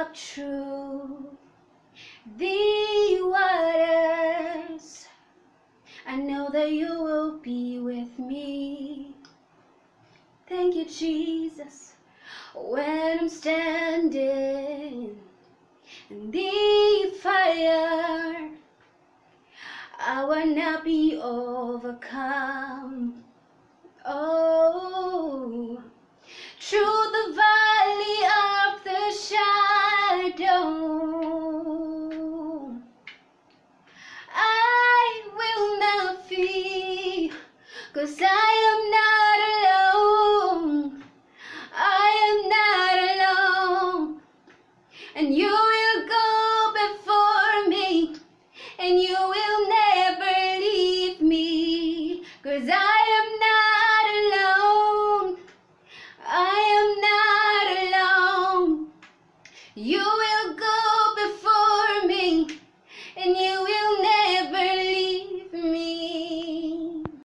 walk through the waters, I know that you will be with me. Thank you, Jesus, when I'm standing in the fire. I will not be overcome. Cause I am not alone. I am not alone, and you will go before me, and you will never leave me, cause I am not alone. I am not alone. You will go